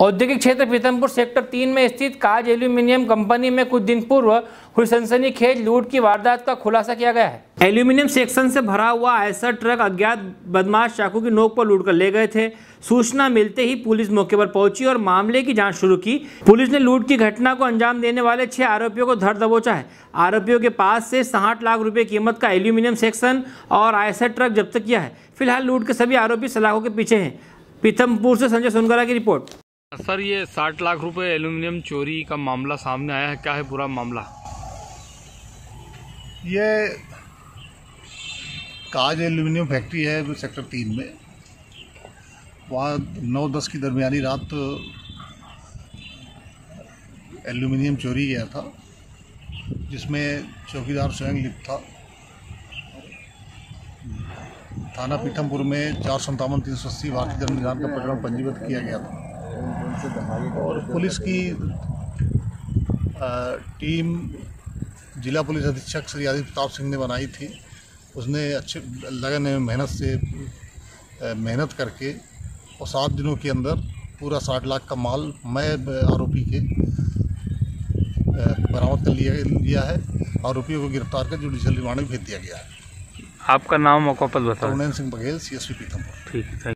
औद्योगिक क्षेत्र पीतमपुर सेक्टर तीन में स्थित काज एल्यूमिनियम कंपनी में कुछ दिन पूर्व हुई सनसनीखेज लूट की वारदात का खुलासा किया गया है। एल्यूमिनियम सेक्शन से भरा हुआ ऐसा ट्रक अज्ञात बदमाश चाकू की नोक पर लूट कर ले गए थे। सूचना मिलते ही पुलिस मौके पर पहुँची और मामले की जाँच शुरू की। पुलिस ने लूट की घटना को अंजाम देने वाले छह आरोपियों को धर दबोचा है। आरोपियों के पास से साठ लाख रुपए कीमत का एल्यूमिनियम सेक्शन और आयसर ट्रक जब्त किया है। फ़िलहाल लूट के सभी आरोपी सलाखों के पीछे हैं। पीथमपुर से संजय सोनगरा की रिपोर्ट। सर, ये साठ लाख रुपए एल्यूमिनियम चोरी का मामला सामने आया है। क्या है पूरा मामला? ये काज एल्यूमिनियम फैक्ट्री है सेक्टर तीन में। वहाँ नौ दस की दरमियानी रात एल्यूमिनियम चोरी गया था, जिसमें चौकीदार स्वयं लिप्त था। थाना पीठमपुर में चार सौ संतावन तीन सौ अस्सी भारतीय विधान का प्रकरण पंजीबद्ध किया गया था। और पुलिस की टीम जिला पुलिस अधीक्षक श्री आदित्य प्रताप सिंह ने बनाई थी। उसने अच्छे लगन मेहनत से मेहनत करके और सात दिनों के अंदर पूरा साठ लाख का माल मैं आरोपी के बरामद कर लिया लिया है। आरोपियों को गिरफ़्तार कर जुडिशियल रिमांड में भेज दिया गया है। आपका नाम मौका पद बताओ? Singh Baghel C S P Pithampur. ठीक है